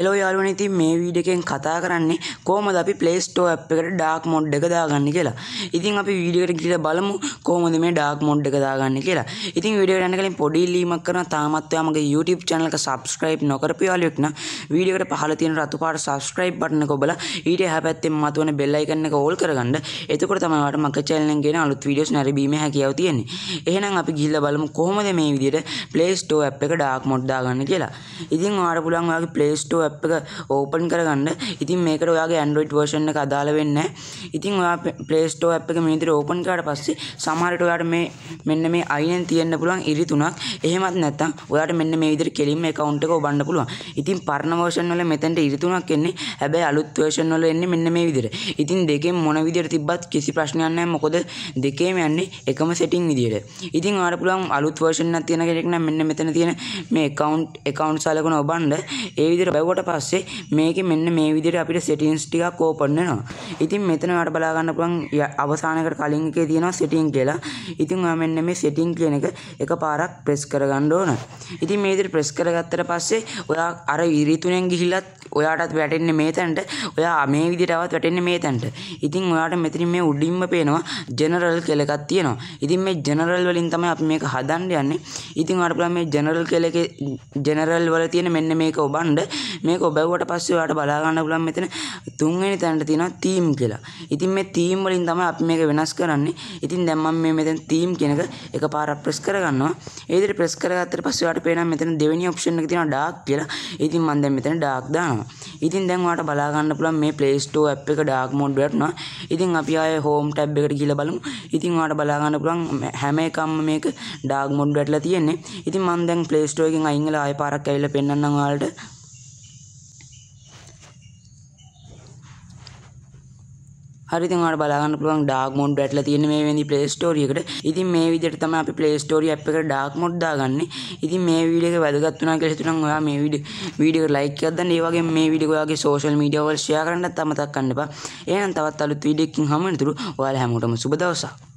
Hello යාළුවනේ ඉතින් මේ වීඩියෝ එකෙන් කතා කරන්නේ කොහොමද අපි Play Store app එකට dark mode එක දාගන්නේ කියලා. ඉතින් අපි වීඩියෝ එකට ගිහලා බලමු කොහොමද මේ dark mode එක දාගන්නේ කියලා. ඉතින් වීඩියෝ එකට යන්න කලින් පොඩි ඉල්ලීමක් කරනවා තාමත් ඔයා මගේ YouTube channel එක subscribe නොකරපු යාළුවෙක් නම් වීඩියෝ එකට පහළ තියෙන රතු පාට subscribe button එක ඔබලා ඊට එහා පැත්තෙන් මතුවෙන bell icon එක all කරගන්න. එතකොට තමයි ඔයාලට මගේ channel එකෙන් ගෙන අලුත් වීඩියෝස් නැරඹීමේ හැකියාව තියෙන්නේ. එහෙනම් අපි ගිහිල්ලා බලමු කොහොමද මේ විදිහට Play Store app එක dark mode දාගන්නේ කියලා. ඉතින් ඔයාලට පුළුවන් ඔයාගේ Play Store app එක ඕපන් කරගන්න. ඉතින් මේකට ඔයාගේ Android version එක අදාළ වෙන්නේ ඉතින් ඔයා Play Store app එක මේ විදිහට ඕපන් කරාට පස්සේ සමහර විට ඔයාට මේ මෙන්න මේ අයිනෙන් තියෙන්න පුළුවන් ඉරි තුනක්. එහෙමත් නැත්නම් ඔයාට මෙන්න මේ විදිහට කෙලින්ම account එක ඔබන්න පුළුවන්. ඉතින් පරණ version වල මෙතෙන්ට ඉරි තුනක් එන්නේ. හැබැයි අලුත් version වල එන්නේ මෙන්න මේ විදිහට. ඉතින් දෙකෙන් මොන විදිහට තිබ්බත් කිසි ප්‍රශ්නයක් නැහැ. මොකද දෙකේම යන්නේ එකම setting විදිහට. ඉතින් ඔයාට පුළුවන් අලුත් version එකක් තියෙන කෙනෙක් නම් මෙන්න මෙතන තියෙන මේ account account සලකුණ ඔබන්න ඒ විදිහට බැලුවට පස්සේ මේකේ මෙන්න මේ විදිහට අපිට settings ටිකක් open වෙනවා. ඉතින් මෙතන ඔයාලට බලා ගන්න පුළුවන් අවසානයකට කලින් එකේ තියෙනවා setting කියලා. ඉතින් ඔයා මෙන්න මේ setting කියන එක එකපාරක් press කරගන්න ඕන. ඉතින් මේ විදිහට press කරගත්තට පස්සේ ඔයා අර ඉරි තුනෙන් ගිහිල්ලත් ඔයාටත් වැටෙන්නේ මේ තැනට. ඔයා මේ විදිහට આવත් වැටෙන්නේ මේ තැනට. ඉතින් ඔයාට මෙතනින් මේ උඩින්ම පේනවා general කියලා එකක් තියෙනවා. ඉතින් මේ general වලින් තමයි අපි මේක හදන්න යන්නේ. ඉතින් ඔයාලට පුළුවන් මේ general කියලා එකේ general වල තියෙන මෙන්න මේක ඔබන්න මේක ඔබවුවට පස්සේ ඔයාලට බලා ගන්න පුළුවන් මෙතන තුන්වෙනි තැනට තියෙනවා theme කියලා. ඉතින් මේ theme වලින් තමයි අපි මේක වෙනස් කරන්නේ. ඉතින් දැන් මම මේ මෙතන theme කියන එක එකපාරක් press කරගන්නවා. ඒ විදිහට press කරගත්තට පස්සේ ඔයාලට පේනවා මෙතන දෙවෙනි option එක තියෙනවා dark කියලා. ඉතින් මම දැන් මෙතන dark දානවා. ඉතින් දැන් ඔයාලට බලා ගන්න පුළුවන් මේ Play Store app එක dark mode වැටුණා. ඉතින් අපි ආයේ home tab එකට ගිහලා බලමු. ඉතින් ඔයාලට බලා ගන්න පුළුවන් හැම එකක්ම මේක dark mode වැටලා තියෙන්නේ. ඉතින් මම දැන් Play Store එකෙන් අයින් වෙලා ආයෙ පාරක් ඇවිල්ලා පෙන්නන්නම් ඔයාලට. හරි ඉතින් ඔයාලට බලා ගන්න පුළුවන් dark mode වැටලා තියෙන මේ වෙනි Play Store එකට. ඉතින් මේ විදිහට තමයි අපි Play Store app එකට dark mode දාගන්නේ. ඉතින් මේ වීඩියෝ එක වැදගත් වුණා කියලා හිතුනම් ඔයා මේ වීඩියෝ වීඩියෝ එකට like එකක් දාන්න. ඒ වගේම මේ වීඩියෝ එක ඔයාගේ social media වල share කරන්නත් අමතක කරන්න එපා. එහෙනම් තවත් අලුත් වීඩියෝ එකකින් හමු වෙනතුරු ඔයාලා හැමෝටම සුබ දවසක්.